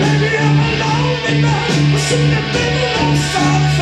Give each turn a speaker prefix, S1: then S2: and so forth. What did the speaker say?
S1: Maybe I'm a lonely man, but shouldn't have been alongside.